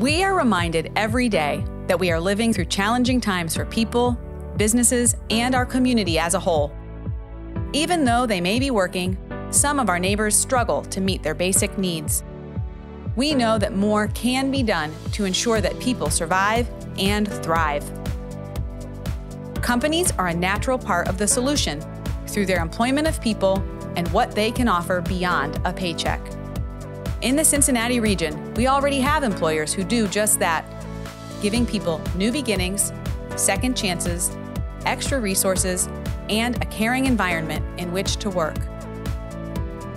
We are reminded every day that we are living through challenging times for people, businesses, and our community as a whole. Even though they may be working, some of our neighbors struggle to meet their basic needs. We know that more can be done to ensure that people survive and thrive. Companies are a natural part of the solution through their employment of people and what they can offer beyond a paycheck. In the Cincinnati region, we already have employers who do just that, giving people new beginnings, second chances, extra resources, and a caring environment in which to work.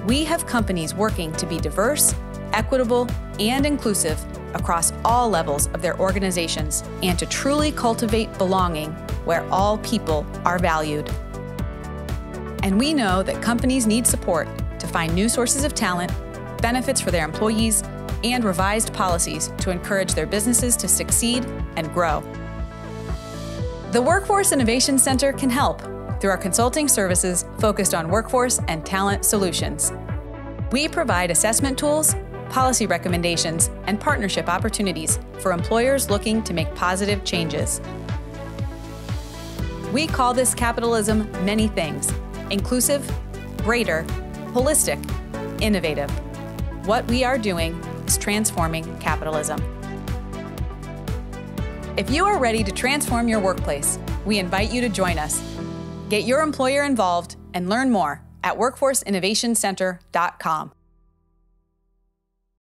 We have companies working to be diverse, equitable, and inclusive across all levels of their organizations and to truly cultivate belonging where all people are valued. And we know that companies need support to find new sources of talent benefits for their employees, and revised policies to encourage their businesses to succeed and grow. The Workforce Innovation Center can help through our consulting services focused on workforce and talent solutions. We provide assessment tools, policy recommendations, and partnership opportunities for employers looking to make positive changes. We call this capitalism many things inclusive, greater, holistic, innovative. What we are doing is transforming capitalism. If you are ready to transform your workplace, we invite you to join us. Get your employer involved and learn more at workforceinnovationcenter.com.